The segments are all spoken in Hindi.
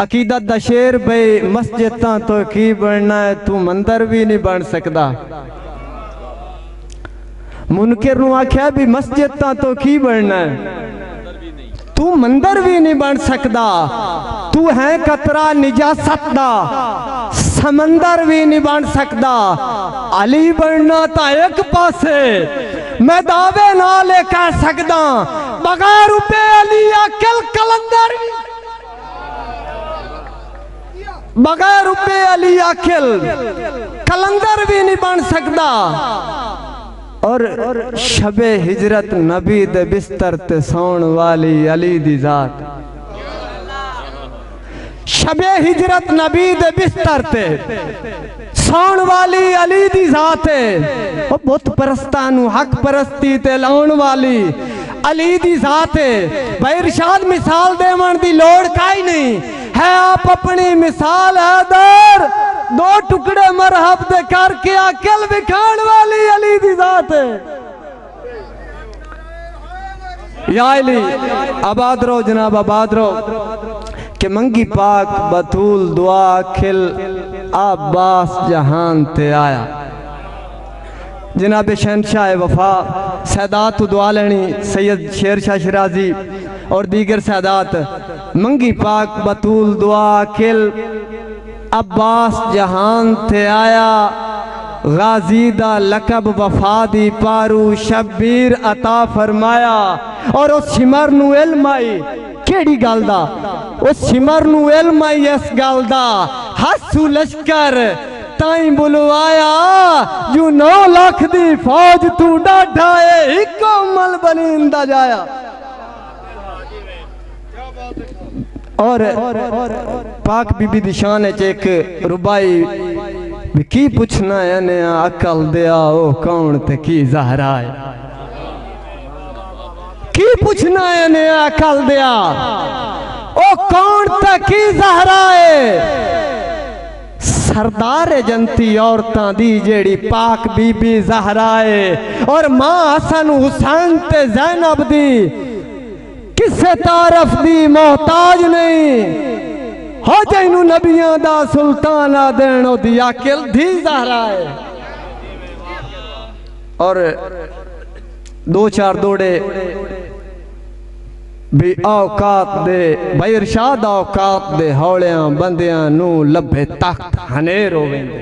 अकीदत दा शेर बई मस्जिदां तो की बनना है, तू मंदिर भी नहीं बन सकता मुनकिर नु आख्या भी मस्जिदां तो की बनना है। तू मंदिर भी नहीं बन सकदा। तू है कतरा निजासत दा। समंदर भी नहीं बन सकता अली बनना तो एक पासे। मैं दावे नाल ये कह सकदा। बगैर रुपए अली अकल कलंदर भी बगैर रुपए अली अखिल कलंदर भी नहीं बन सकता। और शबे हिजरत नबी दे बिस्तर ते सौण वाली अली दी जात। शबे हिजरत नबी दे बिस्तर ते सौण वाली अली दी जात है। बुत परस्तां नु हक परस्ती ते लाउण वाली अली दी जात है। भाई इरशाद मिसाल देवन दी लोड़ काई नहीं। है आप अपनी मिसाल है दर दो टुकड़े मरहब दे करके अकल विखाण वाली अली दी जात या अली, आबाद रहो जनाब, आबाद रहो। कि मंगी पाक बतूल दुआ खिल अब्बास जहान ते आया। जनाब शहनशाह वफा, सैदात दुआ लेनी, सैयद शेर शाह शराजी और दीगर सैदात। मंगी पाक बतूल दुआ किल अब्बास जहान थे आया, गाजी दा लकब वफा दी पारू, शब्बीर अता फरमाया, और उस सिमर नु इल्म केड़ी गल दा? उस आई इस गल हसू लश्कर ताई बुलवाया जो नौ लाख दी फौज तू डाढ़ा है इको मल बनींदा जाया। और पाक बीबी दी शान च एक रुबाई भी की पुछना है ने अकल दिया ओ कौन ते की जहरा है? की पुछना है ने अकल दिया ओ कौन ते की जहरा है? सरदार जनती औरतां दी जेड़ी पाक बीबी जहरा है। और माँ हसन हुसैन ते जैनब दी किसे तारफ दी, मोहताज नहीं। हो जैनू नबियाँ दा सुल्तान आ देन, ओदी अकल धी जहरा है। और दो चार दौड़े भी औकात दे, भाई इरशाद औकात दे, हौलियाँ बंदियाँ नू लभे तख्त, हनेर होवेंदे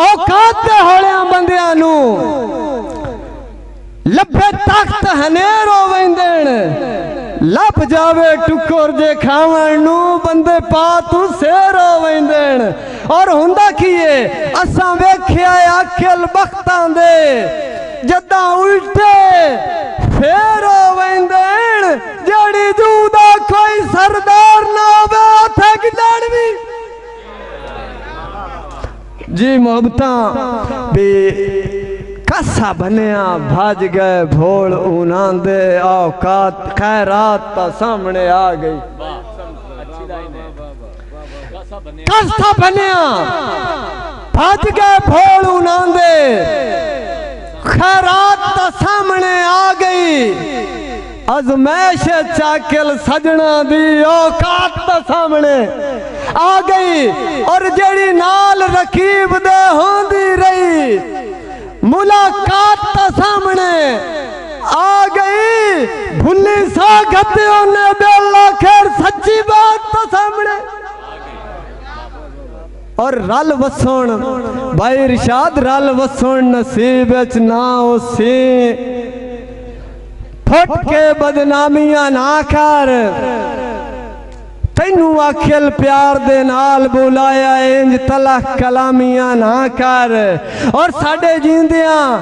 औकात दे हौलियाँ बंदियाँ लभे तख्त हनेर होवेंदे लप जावे टुकर जे खावण नू बंदे पा तू सेर होवेंदे और हुंदा कीए असां वेखिया अखिल बख्तां दे जदा उल्टे फेर होवेंदे जड़ी जूदा कोई सरदार ना होवे उथे गिलड़ भी जी मोहब्बतां भी कसा बनया भज गए भोल ऊना दे औकात, खैरात सामने आ गई। कसा बनया भज गए भोल ऊना दे खैरात सामने आ गई। अजमैश चाकिल सजना दी औकात सामने आ गई। और जेड़ी नाल रकीब दे होंदी मुलाकात तो सामने आ गई। भुली सा ने बेला खैर, सच्ची बात तो सामने। और रल वसुन भाई इरशाद, रल वसुन नसीब ना उसी फुट के बदनामियाँ ना कर ਤੈਨੂੰ ਆਖਿਲ ਪਿਆਰ ਦੇ ਨਾਲ ਬੁਲਾਇਆ, ਇੰਜ ਤਲਖ ਕਲਾਮੀਆਂ ਨਾ ਕਰ। ਔਰ ਸਾਡੇ ਜਿੰਦਿਆਂ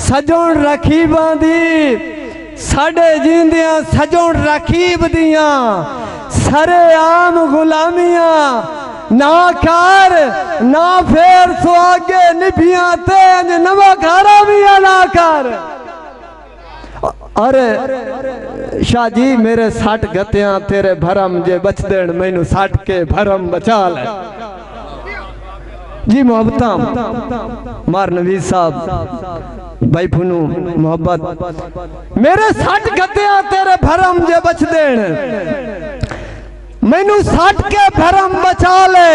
ਸਜਣ ਰਖੀਬਾਂ ਦੀ, ਸਾਡੇ ਜਿੰਦਿਆਂ ਸਜਣ ਰਖੀਬ ਦੀਆਂ, ਸਰੇ ਆਮ ਗੁਲਾਮੀਆਂ ਨਾ ਕਰ, ਨਾ ਫੇਰ ਸੁਆਗੇ ਨਿਭੀਆਂ ਤੇ, ਇੰਜ ਨਵਾਂ ਘਰਾਂ ਵੀ ਨਾ ਕਰ। अरे शाह जी मेरे सट गतियाँ तेरे भरम जे बच देन, मैनू सट के भरम बचा ले। जी, मोहब्बत। मार नवीज साहब भाई फुनू मोहब्बत। मेरे सट गतियाँ तेरे भरम जे बच देन, मैनू सट के भरम बचा ले।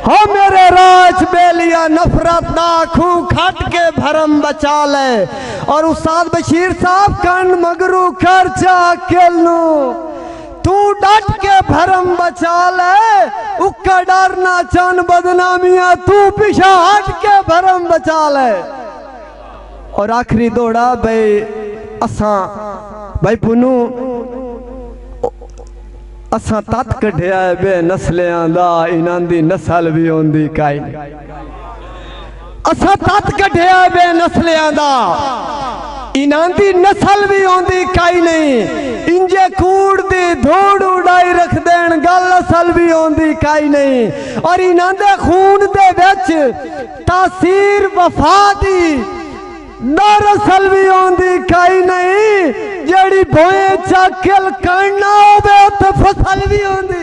हो मेरे राज बेलिया, नफरत दा खूं खट के भरम बचा ले। और उस्ताद बशीर साहब, कन मगरू खर्चा केलू तू डट के भरम बचा ले। उक्का डरना चन बदनामियाँ, तू पीछा हट के भरम बचा ले। और आखिरी दौड़ा, भाई, असा, भाई पुनू असा तत कढ़िया है बे नस्लियाँ दा इन्हां दी नस्ल भी होंदी काई असा तत कढ़िया है बे नस्लियाँ दा इन्हां दी नस्ल भी होंदी काई नहीं इंजे कूड़ दी धूड़ उड़ाई रख देन गल असल भी होंदी काई नहीं और इन्हां दे खून दे विच तासीर वफा दी दरअसल भी आंदी काई नहीं जेड़ी भोए तो फ़सल भी होंगी